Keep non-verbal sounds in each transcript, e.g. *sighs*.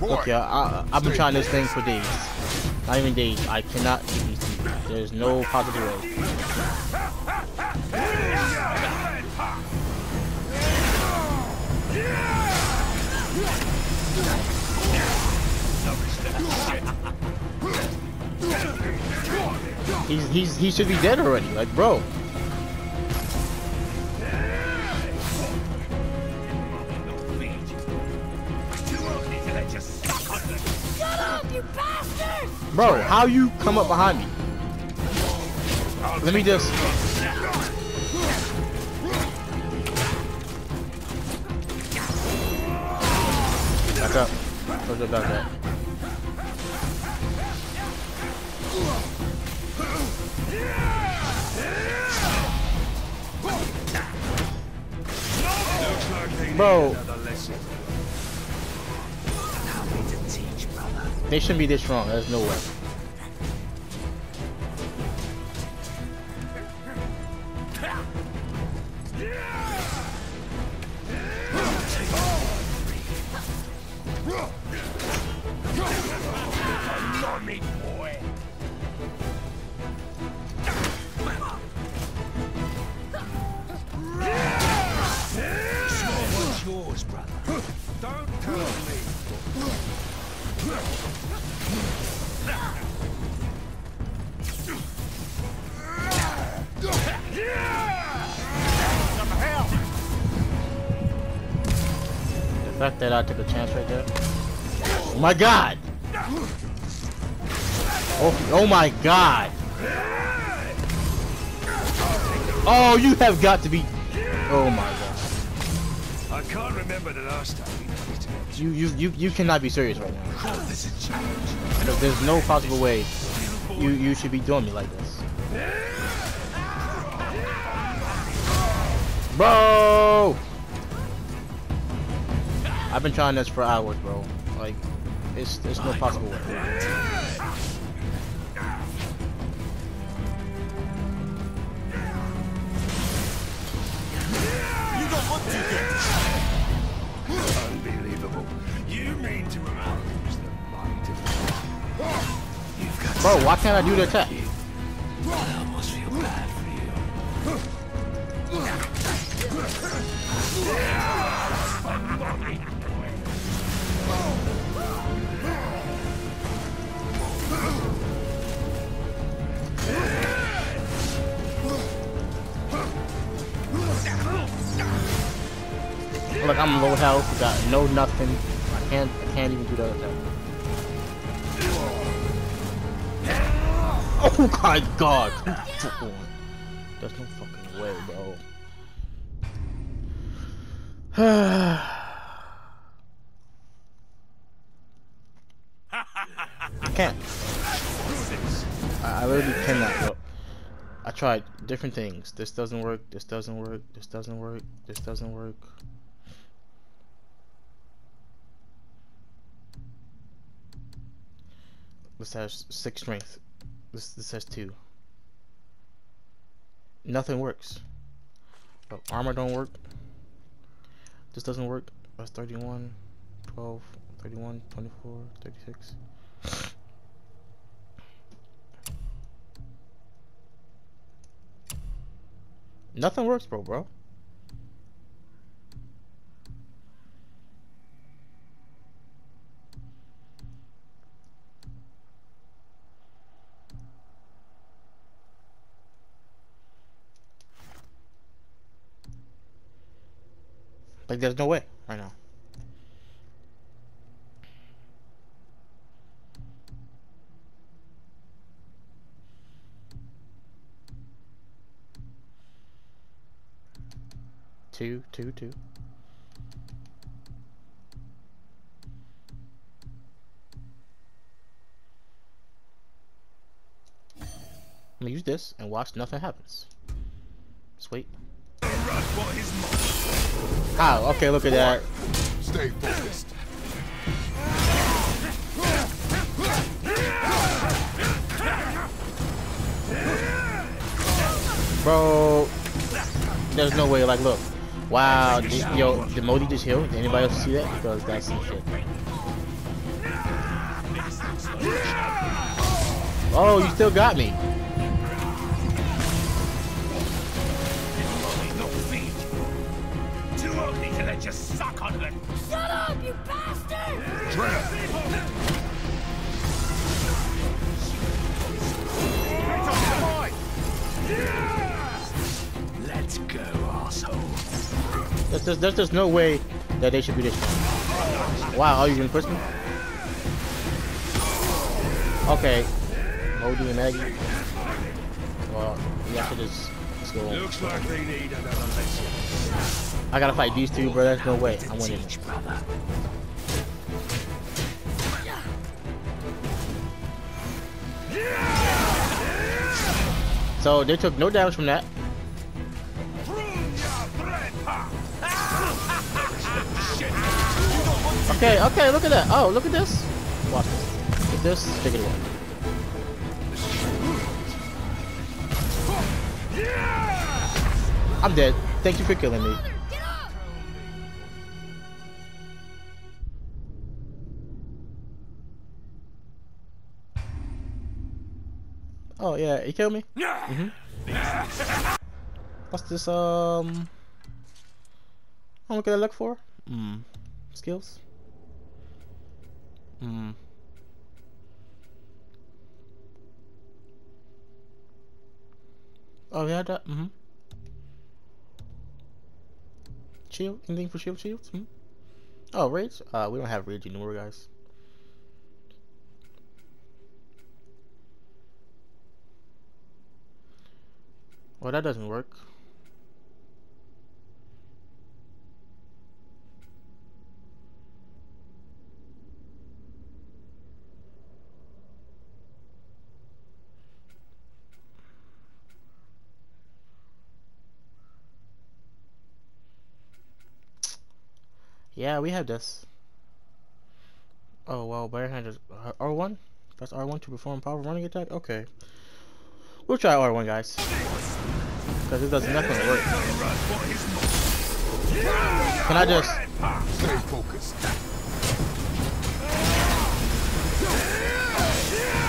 Look, yeah, I, I've been trying this thing for days. Not even days. I cannot beat these. There's no possible way. He's he's he should be dead already. Like, bro. Bro, how you come up behind me? Let me just. Back up. Back up, back up. Bro, they shouldn't be this strong. There's no way. Fact that I took a chance right there. Oh my god! Oh, oh my god! Oh, you have got to be. Oh my god. I can't remember the last time we did it. You, you, you, you cannot be serious right now. Call this. There's- There's no possible way you, you should be doing me like this. Bro! I've been trying this for hours, bro. Like, it's, there's no possible way. You don't look too good. Unbelievable. You mean to oppose the might of You've Bro, why can't I do the attack? I almost feel bad for you. *laughs* Look, I'm low health, got no nothing. I can't, I can't even do the other attack. Oh my god! There's no fucking way, bro. *sighs* I can't. I, I literally cannot, bro. I tried different things. This doesn't work. This doesn't work. This doesn't work. This doesn't work. This has six strength. This this has two. Nothing works. Oh, armor don't work. This doesn't work. That's 31, 12, 31, 24, 36. Nothing works, bro, bro. There's no way right now. Two, two, two. I'm gonna use this and watch nothing happens. Just wait. What is mine? How? Okay, look at that. Stay focused. Bro, there's no way. Like, look. Wow, did, yo, did Modi just heal? Did anybody else see that? Because that's some shit. Oh, you still got me. Ugly to let you suck on it. Shut up, you bastard! Let's go, asshole. There's just, there's just no way that they should be this strong. Wow, are you gonna push me? Okay. Modi and Maggie. Well, we have to just, just go. Looks like they need another lesson. I gotta fight these two, bro. There's no way. I'm winning. Brother. So they took no damage from that. Okay, okay, look at that. Oh, look at this. Watch this. At this. Take it away. I'm dead. Thank you for killing me. Oh yeah, he killed me. What's this? Um, what can I look for? Hmm. Skills. Hmm. Oh yeah, that. Mm-hmm. Shield. Anything for shield shields? Hmm? Oh, rage. Uh, we don't have rage anymore, guys. Well, that doesn't work. Yeah, we have this. Oh, well, bare hand is uh, R1? Press R1 to perform power running attack? Okay. We'll try R1, guys. Because it does nothing work. Can I just... Stay focused.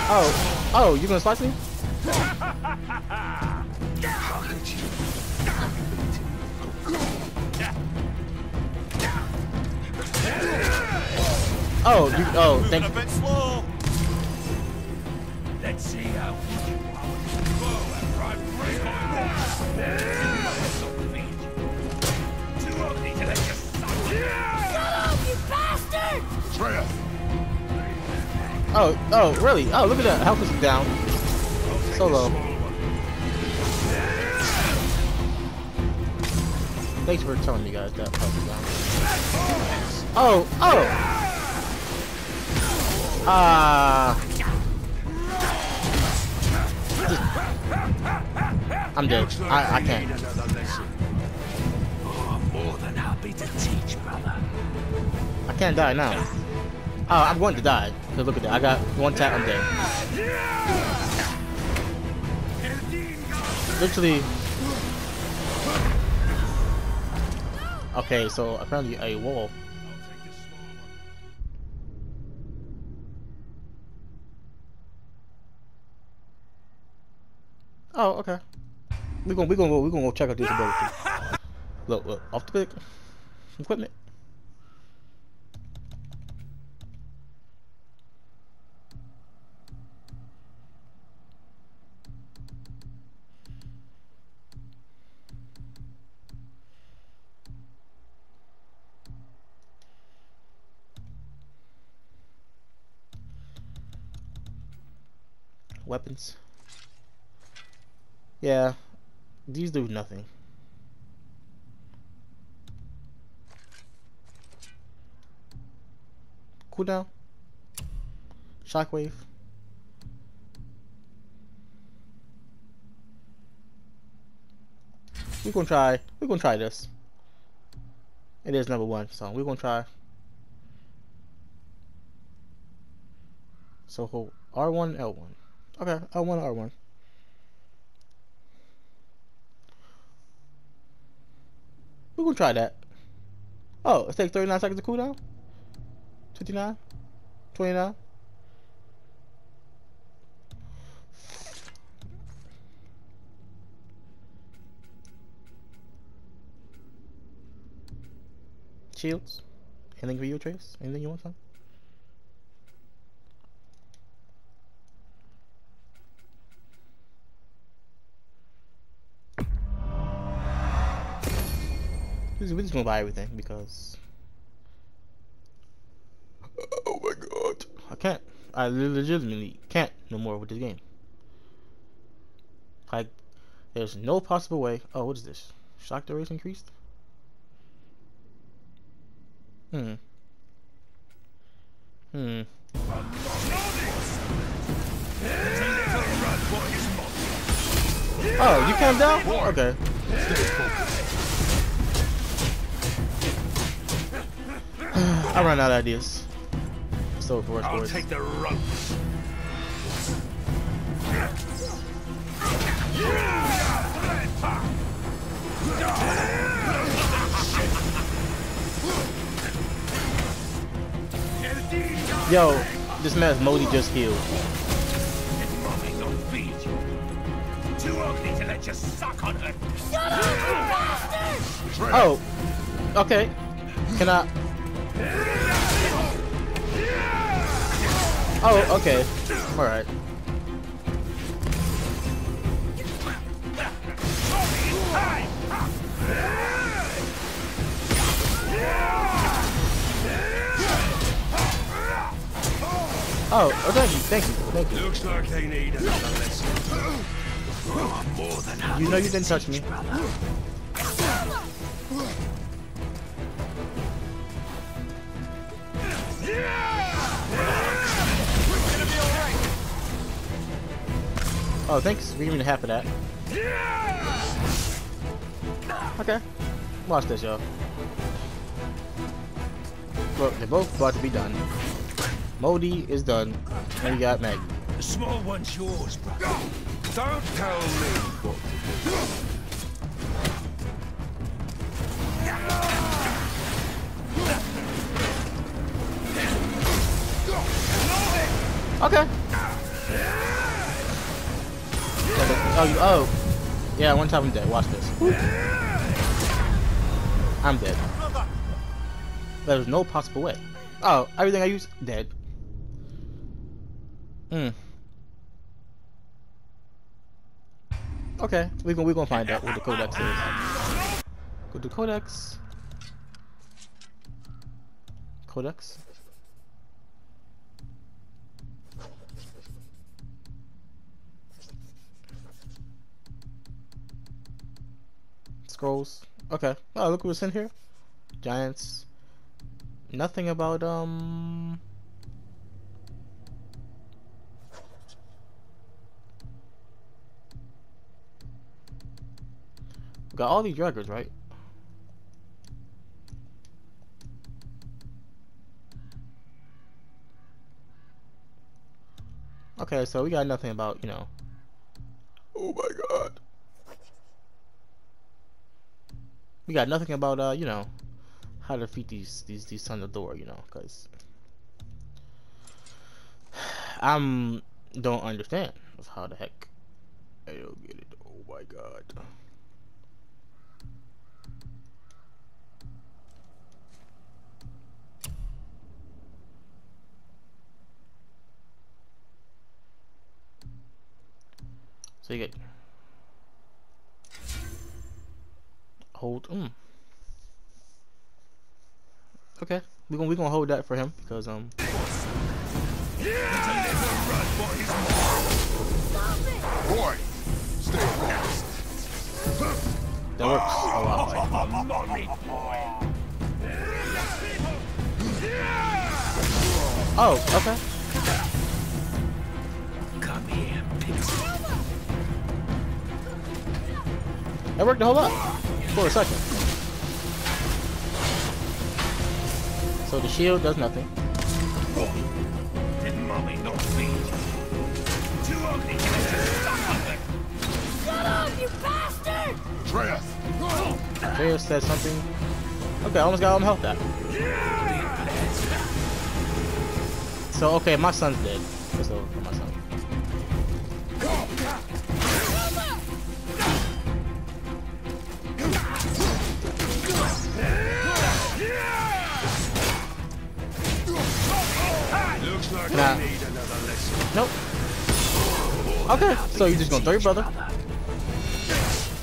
Oh, oh, you gonna slice me? Oh, you, oh, thank you. Let's see how Oh, oh, really? Oh, look at that. Health is down. So low. Thanks for telling me guys that health is down. Oh, oh! Ah. I'm dead. I, I can't. more than happy to teach, brother. I can't die now. Oh, I'm going to die. Cause look at that. I got one tap. I'm dead. Literally. Okay, so apparently a wall. Oh, okay. We're gonna we gonna go we gonna go check out this ability. *laughs* Look, look, off the pick. Equipment. Weapons. Yeah, these do nothing. Cooldown. Shockwave. We're gonna try. We're gonna try this. It is number one, so we're gonna try. So hold R1, L1. Okay, L1, R1. gonna try that. Oh, it takes 39 seconds to cooldown? 59? 29? Shields? Anything for you, Trace? Anything you want, son? We're just gonna buy everything because. Oh my god. I can't. I legitimately can't no more with this game. Like, there's no possible way. Oh, what is this? Shock the race increased? Hmm. Hmm. Oh, you calmed down? Okay. I run out of ideas. So for I'll boys. take the ropes. Yo, this man's Modi just healed. Mommy don't feed you. Oh, okay. All right. Oh, oh, thank you, thank you, thank you. Looks like they need another lesson. I'm more than happy. You know you didn't touch me. Oh, thanks for giving me half of that. Okay. Watch this, y'all. Look, they're both about to be done. Modi is done, and we got Maggie. The small one's yours, bro. Don't tell me what to do. Okay. Oh, you, oh. Yeah, one time I'm dead. Watch this. I'm dead. There's no possible way. Oh, everything I use, dead. Hmm. Okay, we gonna we gonna find out what the codex is. Go to codex. Codex. Scrolls. Okay. Oh, look what's in here. Giants. Nothing about um. We got all these records, right? Okay, so we got nothing about, you know. Oh my god. We got nothing about, uh, you know, how to defeat these these these sons of Thor, you know, because *sighs* I'm don't understand of how the heck I don't get it. Oh my god. So you get hold. Mm. Okay, we gonna we gonna hold that for him because um. Boy, stay focused. That works a lot. Mommy *laughs* boy. Oh, okay. Come here, pixie. That worked a whole lot for a second. So the shield does nothing. Did mommy not feed you? Too ugly to let you suck. Shut up, you bastard! Atreus, Jair said something. Okay, I almost got all my health back. So okay, my son's dead. Nope. Okay, so you're just gonna throw your brother?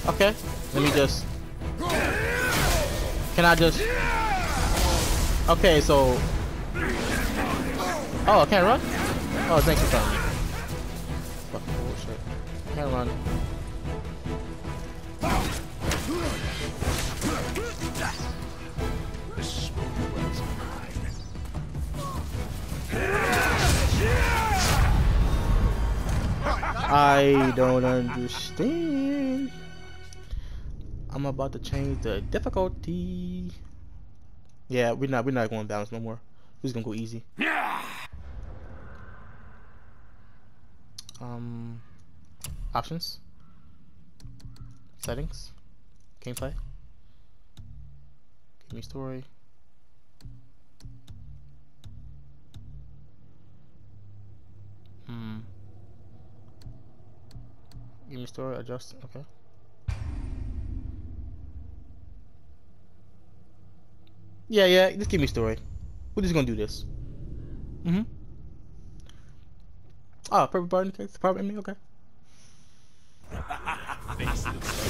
Okay, let me just. Can I just? Okay, so. Oh, I can't run. Oh, thanks for telling me. Fucking bullshit. Can't run. I don't understand. I'm about to change the difficulty. Yeah, we're not we're not going balance no more. We're just gonna go easy. Um, options, settings, gameplay, give me story. Hmm. Give me story, adjust, okay. Yeah, yeah, just give me story. We're just gonna do this. Mm-hmm. Oh, purple button case, purple enemy, okay.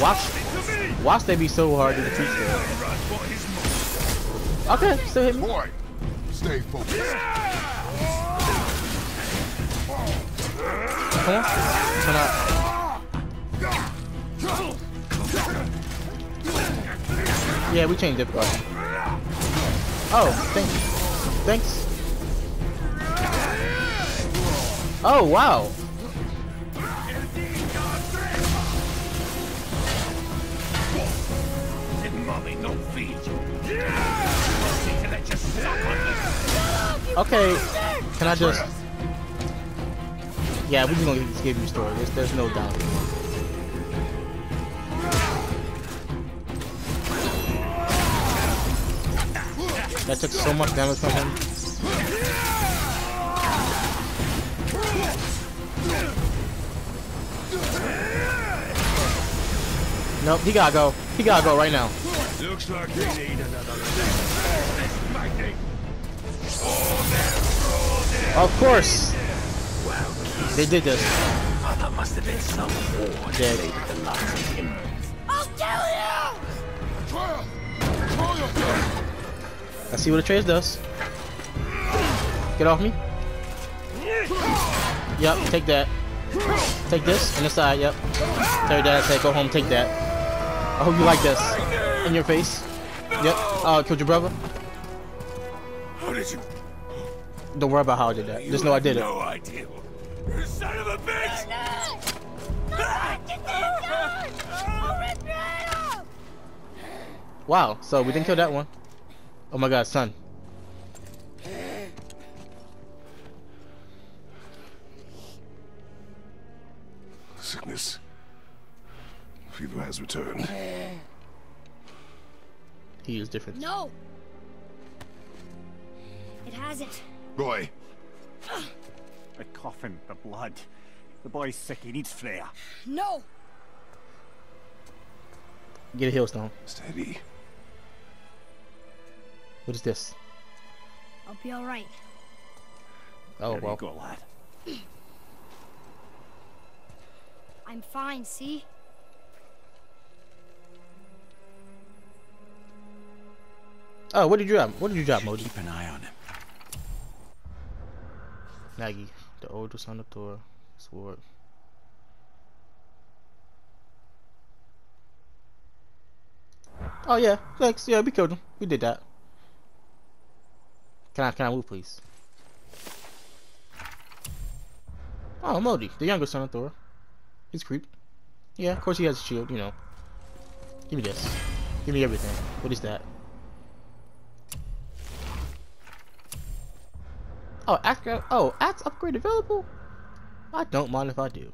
Watch, watch they be so hard to defeat still. Run what is mine. Okay, still hit me. Boy, stay focused. Come on. Turn out. Yeah, we changed difficulty. Oh, thanks. Thanks. Oh, wow. Okay, can I just... Yeah, we're just gonna give you story. There's, there's no doubt. That took so much damage from him. Nope, he gotta go. He gotta go right now. Looks like we need another lesson. This mighty. Of course. They did this. Mother must have been some war Dead. the last of him. I'll kill you! Trial! Call yourself! Let's see what the trace does. Get off me. Yep, take that. Take this and the side, yep. Tell your dad, say, go home, take that. I hope you like this. In your face. Yep. Oh, killed your brother. How did you? Don't worry about how I did that. Just know I did it. No idea. You son of a bitch! Get that gun! I'll rip your head off! Wow, so we didn't kill that one. Oh my god, son. Sickness. Fever has returned. He is different. No! It hasn't. Boy, The coffin, the blood. The boy's sick, he needs Freya. No! Get a heal stone. steady. What is this? I'll be alright. Oh there well. you go, lad. I'm fine, see? Oh, what did you drop? What did you drop, Moji? Keep an eye on him. Nagi, the oldest son of Thor, sword. Oh yeah, thanks. Yeah, we killed him. We did that. Can I can I move, please? Oh, Modi, the younger son of Thor. He's creep. Yeah, of course he has a shield. You know. Give me this. Give me everything. What is that? Oh, axe, oh, axe upgrade available? I don't mind if I do.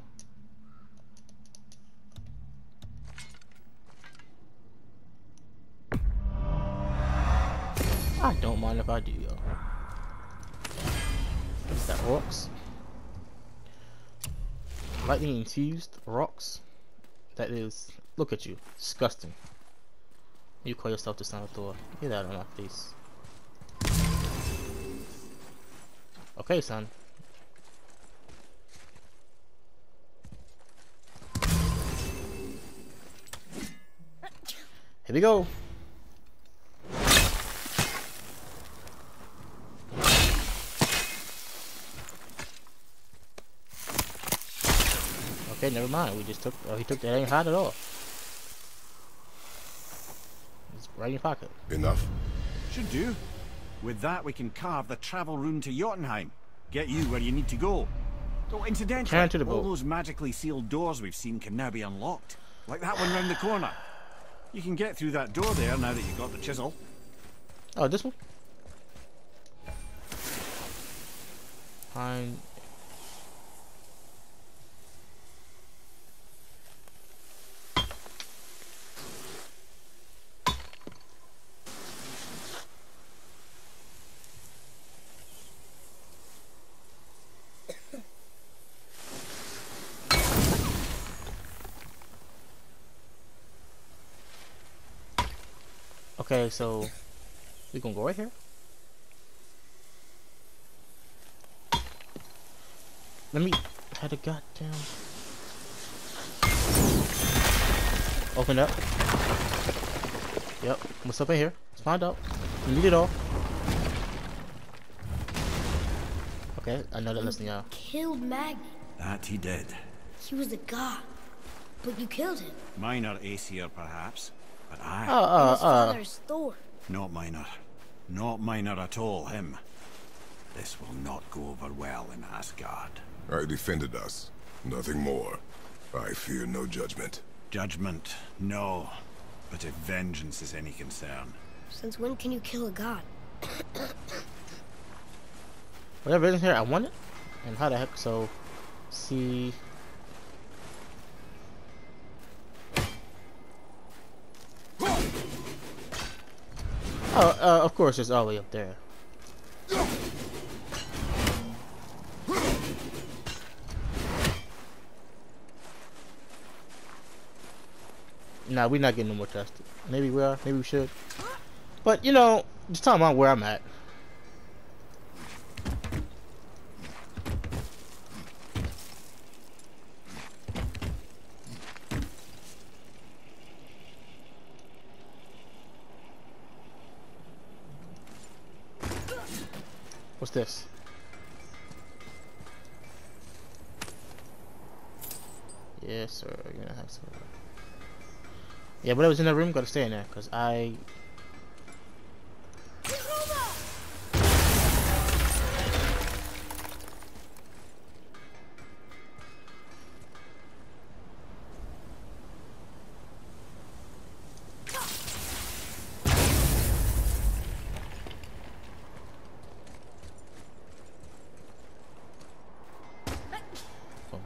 I don't mind if I do, that rocks. Lightning infused rocks. That is, look at you, disgusting. You call yourself the son of Thor. Get out of my face. Okay, son. Here we go. Okay, never mind. We just took. Oh, he took that. Ain't hot at all. It's right in your pocket. Enough. Should do. With that, we can carve the travel rune to Jotunheim. Get you where you need to go. Oh, incidentally, to the all those magically sealed doors we've seen can now be unlocked. Like that one round the corner. You can get through that door there now that you've got the chisel. Oh, this one. Fine. Okay, so we gonna go right here. Let me had a goddamn open up. Yep, what's up in here? Let's find out. We need it all. Okay, another lesson, y'all. Killed Magni. That he did. He was a god. But you killed him. Minor Aesir, perhaps. But I. Uh, uh, His uh. father's Thor. Not minor. Not minor at all, him. This will not go over well in Asgard. I defended us. Nothing more. I fear no judgment. Judgment, no. But if vengeance is any concern, Since when can you kill a god? Whatever is in here, I want it. And how the heck? So, see. Oh, uh, of course, it's all the way up there. Nah, we're not getting no more tested. Maybe we are. Maybe we should. But you know, just talking about where I'm at. What's this? Yes, sir. You're gonna have some. Yeah, whatever's in that room, gotta stay in there, cause I.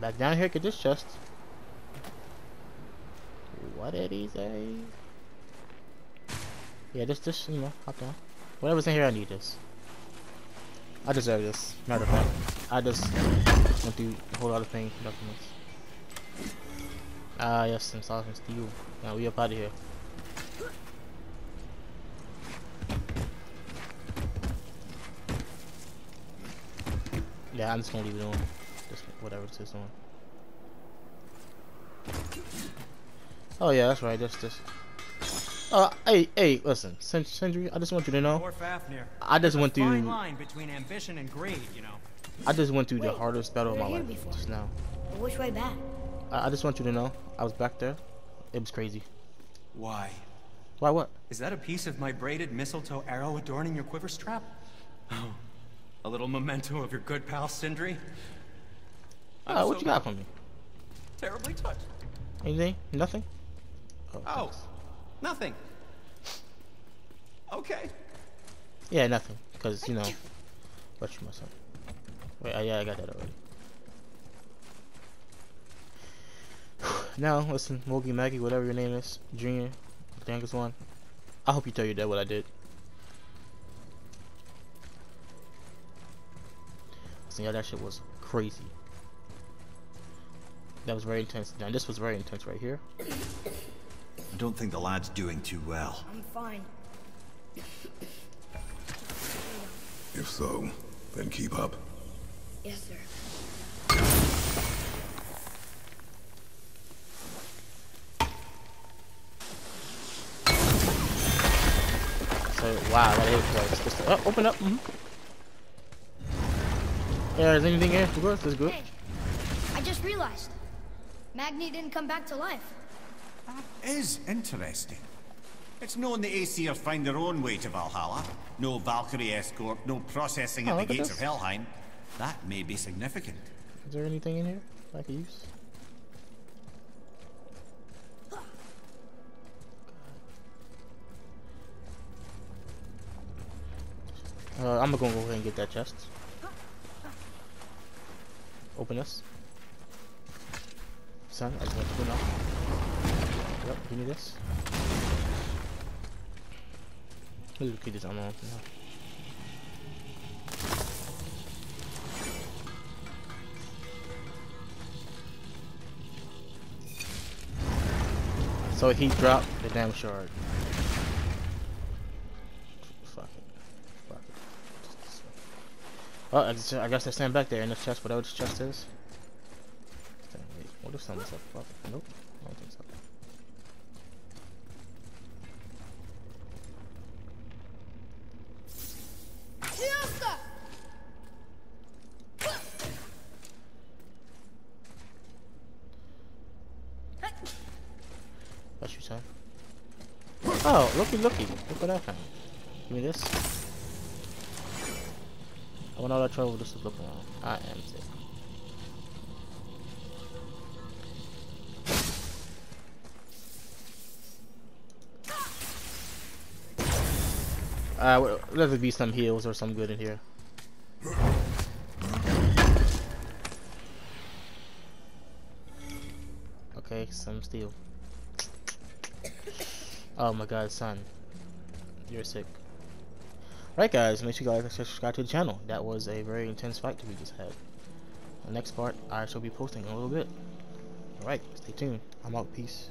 back down here, get this chest. What did he say? Yeah, this, this, you know, hop down. Whatever's in here, I need this. I deserve this. Matter of fact, I just went through a whole lot of nothing else. Ah, yes, and Solomon Steel. Now we up out of here. Yeah, I'm just gonna leave it on. Just whatever it is on. Oh yeah, that's right. That's this. Uh, hey, hey, listen, Sen- Sindri, I just want you to know, I just went a fine through, line between ambition and greed, you know. I just went through the hardest battle of my life before. just now. Which way back? I, I just want you to know, I was back there. It was crazy. Why? Why? What? Is that a piece of my braided mistletoe arrow adorning your quiver strap? Oh, a little memento of your good pal Sindri? I'm Uh, what so you got for me? Terribly touched. Anything? Nothing? Oh, thanks. nothing. Okay. Yeah, nothing. Cause you know, watch you myself. Wait, uh, yeah, I got that already. *sighs* now, listen, Mogi Maggie, whatever your name is, Junior, the youngest one. I hope you tell your dad what I did. Listen, yeah, that shit was crazy. That was very intense. Now, this was very intense right here. I don't think the lad's doing too well. I'm fine. If so, then keep up. Yes, sir. So wow, that hit twice. Just, oh, open up. Mm -hmm. Yeah, is anything here? Good. This is good. Hey, I just realized. Magni didn't come back to life. That is interesting. It's known the Aesir find their own way to Valhalla. No Valkyrie escort, no processing Oh, at look the gates this. of Helheim. That may be significant. Is there anything in here I can use? Uh, I'm gonna go ahead and get that chest. Open this. Son, I just want to know. Yep, give me this. Let's keep this ammo now. So he dropped the damn shard. Fuck it. Fuck it. Oh, I guess, I guess I stand back there in the chest, whatever this chest is. Someone's like, fuck it? Nope, think so. That's you son. Oh, looky, looky. Look what I found. Give me this. I went all that trouble just to look around. I am sick. Uh, well, there'll be some heals or some good in here. Okay, some steel. Oh my god, son. You're sick. Right guys, make sure you guys subscribe to the channel. That was a very intense fight that we just had. The next part I shall be posting in a little bit. Alright, stay tuned. I'm out. Peace.